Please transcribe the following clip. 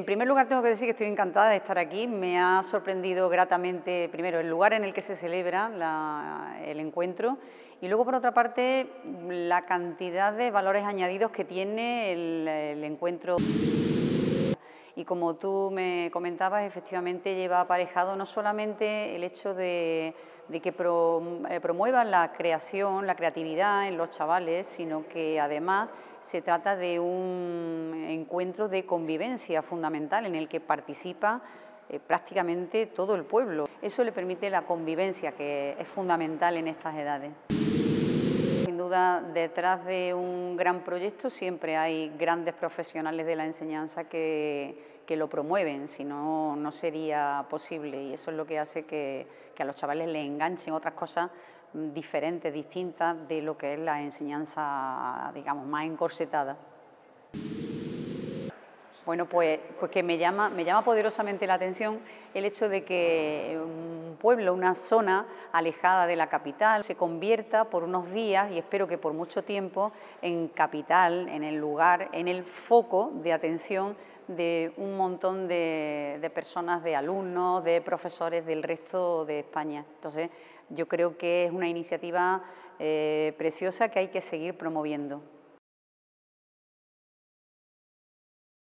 en primer lugar tengo que decir que estoy encantada de estar aquí. Me ha sorprendido gratamente, primero, el lugar en el que se celebra el encuentro y luego, por otra parte, la cantidad de valores añadidos que tiene el, encuentro. Y como tú me comentabas, efectivamente lleva aparejado no solamente el hecho de, que eh, promuevan la creación, la creatividad en los chavales, sino que además se trata de un encuentro de convivencia fundamental en el que participa eh, prácticamente todo el pueblo. Eso le permite la convivencia, que es fundamental en estas edades. Detrás de un gran proyecto siempre hay grandes profesionales de la enseñanza que, lo promueven, si no, no sería posible y eso es lo que hace que, que a los chavales les enganchen otras cosas diferentes, distintas de lo que es la enseñanza, digamos, más encorsetada. Bueno, pues, pues que me llama, me llama poderosamente la atención el hecho de que un pueblo, una zona alejada de la capital, se convierta por unos días, y espero que por mucho tiempo, en capital, en el lugar, en el foco de atención de un montón de, personas, de alumnos, de profesores del resto de España. Entonces, yo creo que es una iniciativa eh, preciosa que hay que seguir promoviendo.